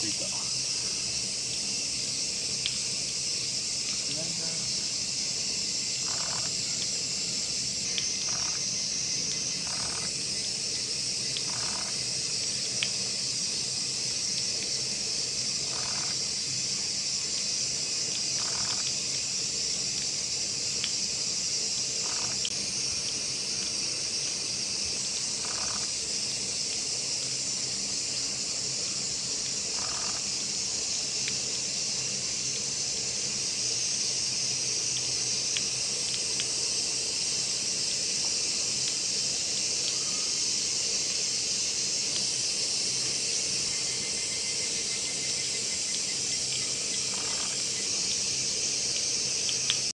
くいた。